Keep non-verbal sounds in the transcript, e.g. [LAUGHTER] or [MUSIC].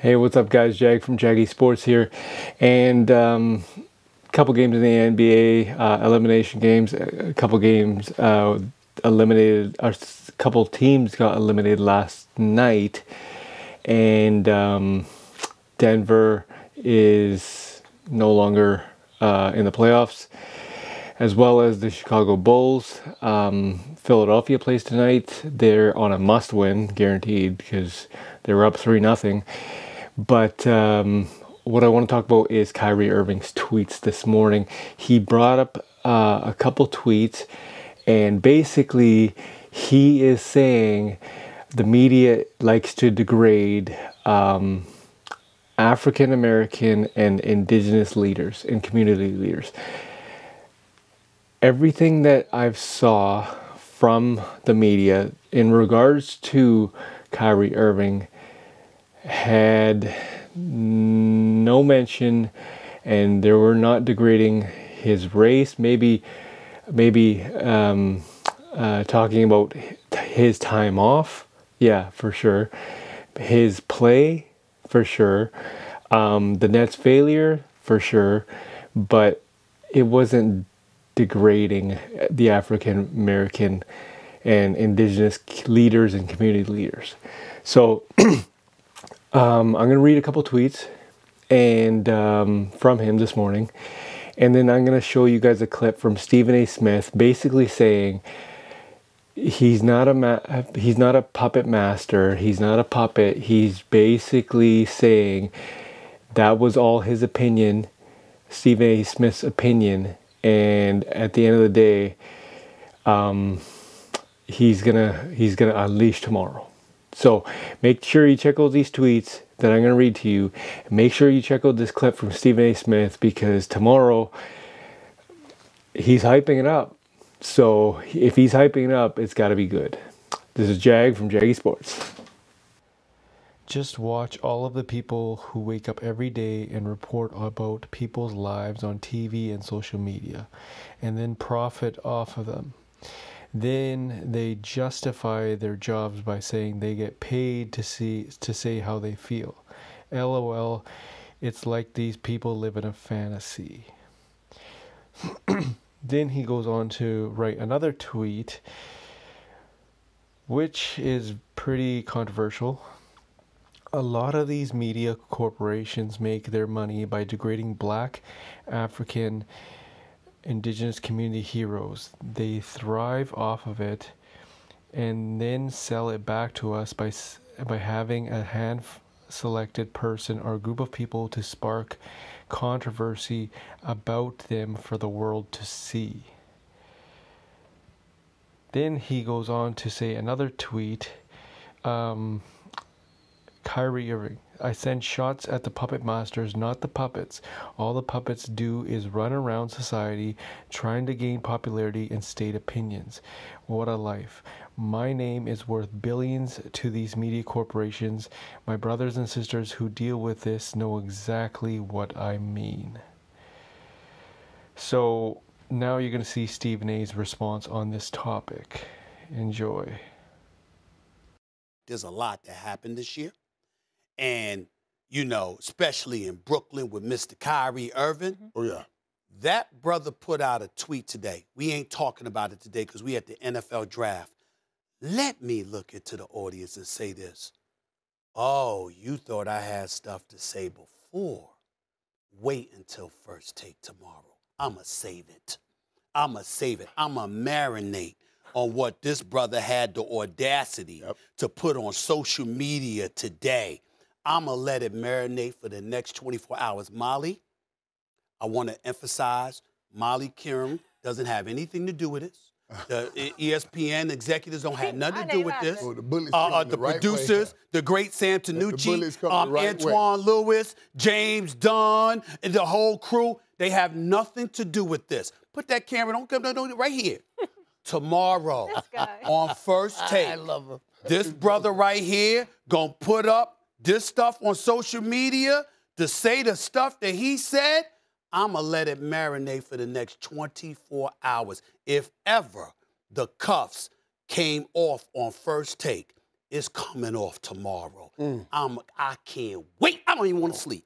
Hey, what's up, guys? Jag from Jaggy Sports here, and um, a couple games in the NBA uh, elimination games. A couple games uh, eliminated. A couple teams got eliminated last night, and um, Denver is no longer uh, in the playoffs, as well as the Chicago Bulls. Um, Philadelphia plays tonight. They're on a must-win, guaranteed, because they're up three nothing. But um, what I want to talk about is Kyrie Irving's tweets this morning. He brought up uh, a couple tweets, and basically, he is saying the media likes to degrade um, African American and indigenous leaders and community leaders. Everything that I've saw from the media in regards to Kyrie Irving had no mention and they were not degrading his race. Maybe maybe um, uh, talking about his time off. Yeah for sure. His play for sure. Um, the Nets failure for sure. But it wasn't degrading the African American and indigenous leaders and community leaders. So [CLEARS THROAT] Um, I'm going to read a couple tweets and um, from him this morning, and then I'm going to show you guys a clip from Stephen A. Smith, basically saying he's not a he's not a puppet master. He's not a puppet. He's basically saying that was all his opinion, Stephen A. Smith's opinion, and at the end of the day, um, he's gonna he's gonna unleash tomorrow. So make sure you check out these tweets that I'm going to read to you. Make sure you check out this clip from Stephen A. Smith because tomorrow he's hyping it up. So if he's hyping it up, it's got to be good. This is Jag from Jaggy Sports. Just watch all of the people who wake up every day and report about people's lives on TV and social media and then profit off of them. Then they justify their jobs by saying they get paid to see to say how they feel. LOL, it's like these people live in a fantasy. [CLEARS THROAT] then he goes on to write another tweet which is pretty controversial. A lot of these media corporations make their money by degrading black, African, indigenous community heroes. They thrive off of it and then sell it back to us by by having a hand selected person or group of people to spark controversy about them for the world to see. Then he goes on to say another tweet um, Kyrie Irving. I send shots at the puppet masters, not the puppets. All the puppets do is run around society trying to gain popularity and state opinions. What a life. My name is worth billions to these media corporations. My brothers and sisters who deal with this know exactly what I mean. So now you're going to see Stephen A's response on this topic. Enjoy. There's a lot that happened this year. And, you know, especially in Brooklyn with Mr. Kyrie Irving. Mm-hmm. Oh, yeah. That brother put out a tweet today. We ain't talking about it today because we at the NFL draft. Let me look into the audience and say this. Oh, you thought I had stuff to say before. Wait until first take tomorrow. I'ma save it. I'ma save it. I'ma marinate on what this brother had the audacity Yep. to put on social media today. I'ma let it marinate for the next 24 hours. Molly, I want to emphasize Molly Qerim doesn't have anything to do with this. The ESPN executives don't have nothing to do with this. Oh, the Uh, uh, the the right way. producers, the great Sam Tanucci, bullies come the um, right way. Antoine Lewis, James Dunn, and the whole crew, they have nothing to do with this. Put that camera, don't come, don't do it right here. [LAUGHS] Tomorrow, on first take, I love him. this brother right here gonna put up this stuff on social media to say the stuff that he said. I'ma let it marinate for the next 24 hours. If ever the cuffs came off on first take, it's coming off tomorrow. Mm. I'm I can't wait. I don't even want to oh. sleep.